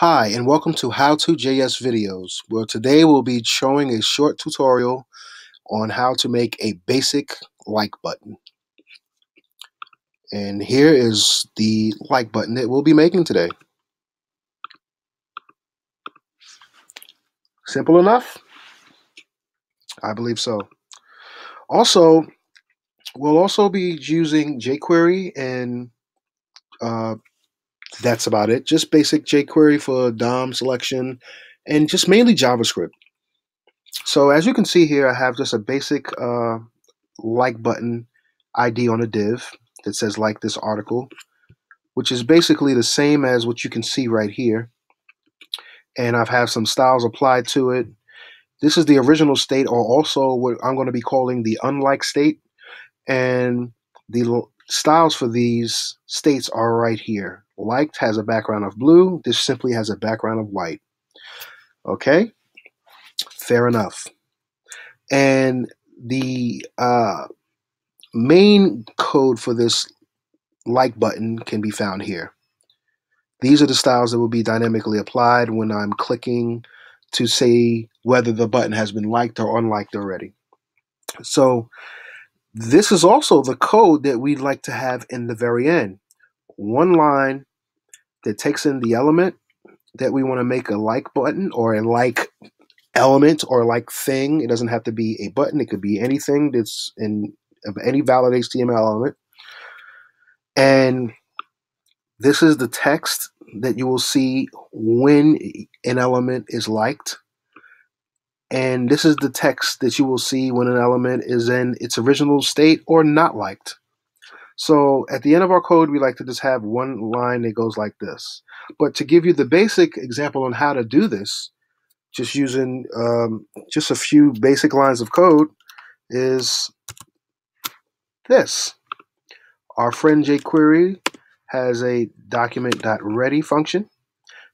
Hi, and welcome to How to JS videos, where today we'll be showing a short tutorial on how to make a basic like button. And here is the like button that we'll be making today. Simple enough? I believe so. Also, we'll also be using jQuery and uh, that's about it. Just basic jQuery for DOM selection and just mainly JavaScript. So as you can see here, I have just a basic uh, like button ID on a div that says like this article, which is basically the same as what you can see right here. And I've have some styles applied to it. This is the original state or also what I'm going to be calling the unlike state. And the styles for these states are right here. Liked has a background of blue. This simply has a background of white. Okay, fair enough. And the uh, main code for this like button can be found here. These are the styles that will be dynamically applied when I'm clicking to say whether the button has been liked or unliked already. So this is also the code that we'd like to have in the very end. One line that takes in the element that we want to make a like button or a like element or like thing. It doesn't have to be a button. It could be anything that's in of any valid HTML element. And this is the text that you will see when an element is liked. And this is the text that you will see when an element is in its original state or not liked. So at the end of our code, we like to just have one line that goes like this. But to give you the basic example on how to do this, just using um, just a few basic lines of code is this. Our friend jQuery has a document.ready function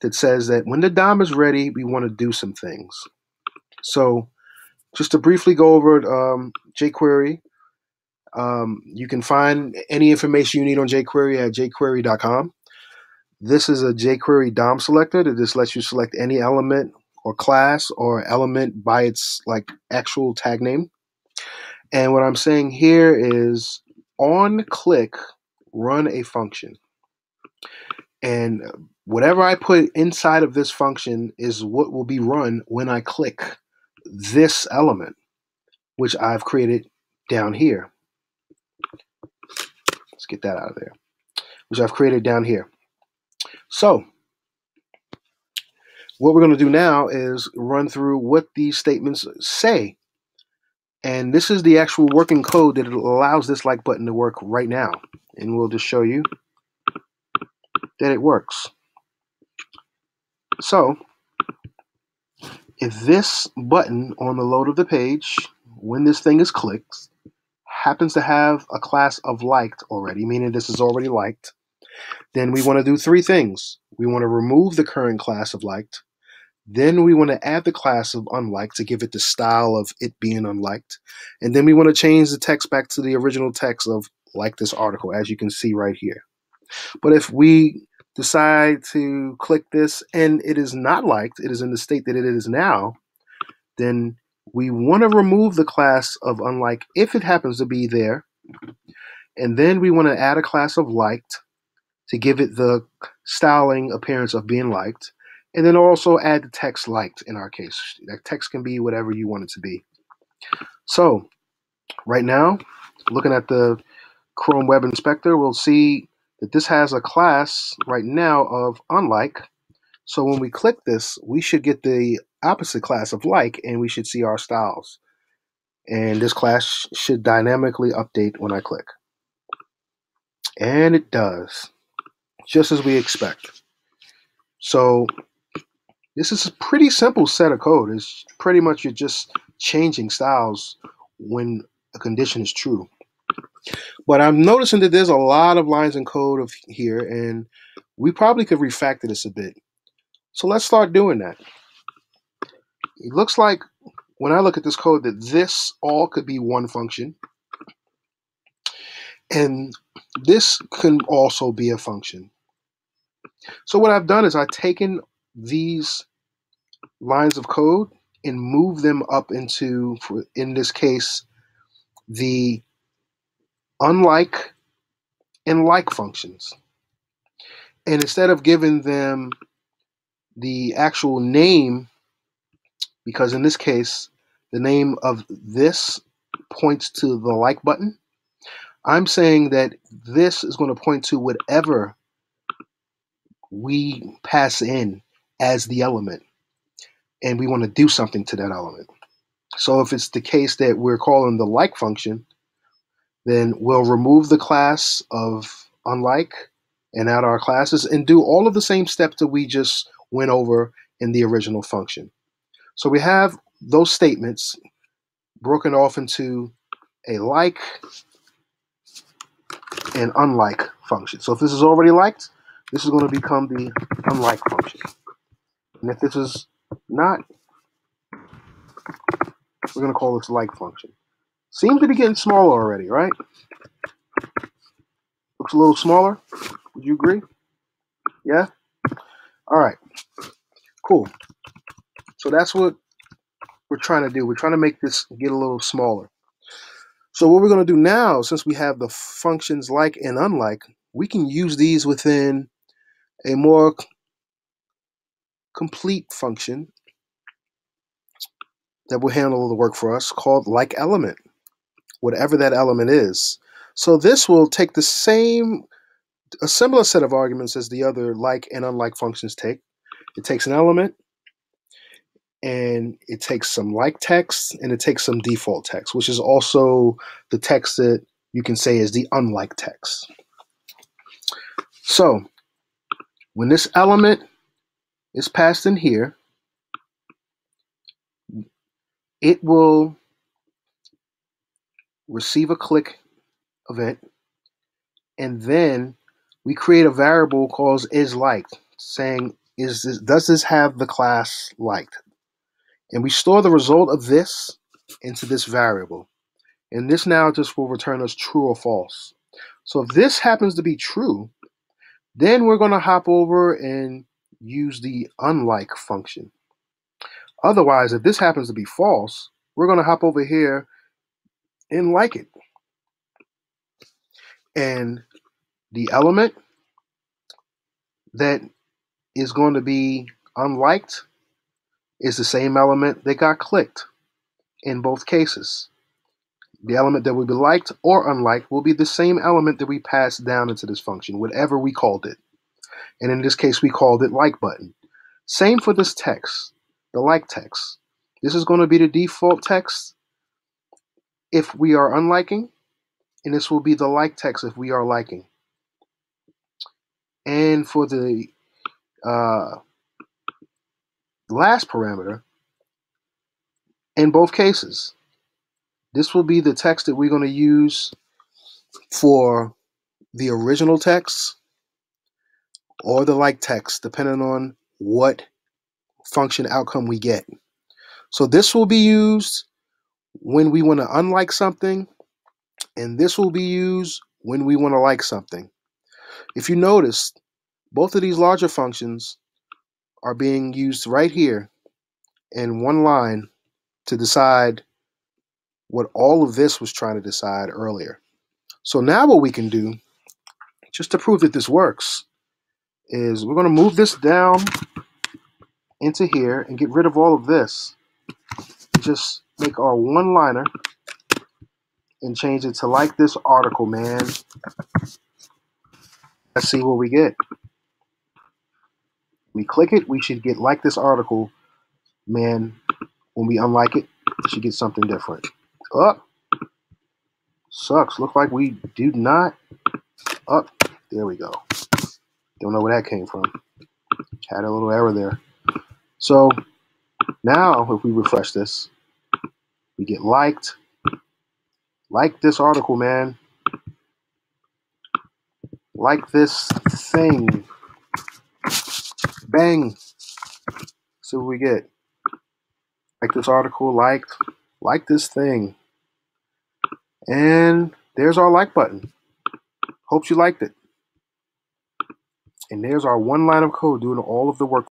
that says that when the DOM is ready, we want to do some things. So just to briefly go over um, jQuery, um, you can find any information you need on jQuery at jQuery.com. This is a jQuery DOM selector that just lets you select any element or class or element by its like actual tag name. And what I'm saying here is on click, run a function. And whatever I put inside of this function is what will be run when I click this element, which I've created down here. Let's get that out of there, which I've created down here. So what we're going to do now is run through what these statements say. And this is the actual working code that allows this like button to work right now. And we'll just show you that it works. So if this button on the load of the page, when this thing is clicked, happens to have a class of liked already, meaning this is already liked, then we want to do three things. We want to remove the current class of liked. Then we want to add the class of unliked to give it the style of it being unliked. And then we want to change the text back to the original text of like this article, as you can see right here. But if we decide to click this and it is not liked, it is in the state that it is now, then we want to remove the class of unlike if it happens to be there. And then we want to add a class of liked to give it the styling appearance of being liked. And then also add the text liked in our case. That text can be whatever you want it to be. So right now, looking at the Chrome Web Inspector, we'll see that this has a class right now of unlike. So when we click this, we should get the opposite class of like, and we should see our styles. And this class should dynamically update when I click. And it does, just as we expect. So this is a pretty simple set of code. It's pretty much you're just changing styles when a condition is true. But I'm noticing that there's a lot of lines in code of here, and we probably could refactor this a bit. So let's start doing that. It looks like when I look at this code that this all could be one function. And this can also be a function. So what I've done is I've taken these lines of code and move them up into, in this case, the unlike and like functions. And instead of giving them the actual name, because in this case, the name of this points to the like button, I'm saying that this is going to point to whatever we pass in as the element and we want to do something to that element. So if it's the case that we're calling the like function, then we'll remove the class of unlike and add our classes and do all of the same steps that we just went over in the original function. So we have those statements broken off into a like and unlike function. So if this is already liked, this is going to become the unlike function. And if this is not, we're going to call this like function. Seems to be getting smaller already, right? Looks a little smaller. Would you agree? Yeah? All right. Cool. So that's what we're trying to do. We're trying to make this get a little smaller. So what we're going to do now, since we have the functions like and unlike, we can use these within a more complete function that will handle the work for us called like element, whatever that element is. So this will take the same, a similar set of arguments as the other like and unlike functions take. It takes an element, and it takes some like text and it takes some default text, which is also the text that you can say is the unlike text. So when this element is passed in here, it will receive a click event and then we create a variable called is liked saying is this, does this have the class liked and we store the result of this into this variable. And this now just will return us true or false. So if this happens to be true, then we're going to hop over and use the unlike function. Otherwise, if this happens to be false, we're going to hop over here and like it. And the element that is going to be unliked is the same element that got clicked in both cases. The element that will be liked or unliked will be the same element that we passed down into this function, whatever we called it. And in this case, we called it like button. Same for this text, the like text. This is going to be the default text if we are unliking, and this will be the like text if we are liking. And for the uh, last parameter in both cases. This will be the text that we're going to use for the original text or the like text, depending on what function outcome we get. So this will be used when we want to unlike something, and this will be used when we want to like something. If you notice, both of these larger functions are being used right here in one line to decide what all of this was trying to decide earlier. So now what we can do, just to prove that this works, is we're going to move this down into here and get rid of all of this. Just make our one-liner and change it to like this article, man. Let's see what we get we click it, we should get like this article, man. When we unlike it, we should get something different. Up. Oh, sucks. Look like we do not. Up. Oh, there we go. Don't know where that came from. Had a little error there. So now if we refresh this, we get liked. Like this article, man. Like this thing. Bang. See what we get. Like this article, liked, like this thing. And there's our like button. Hope you liked it. And there's our one line of code doing all of the work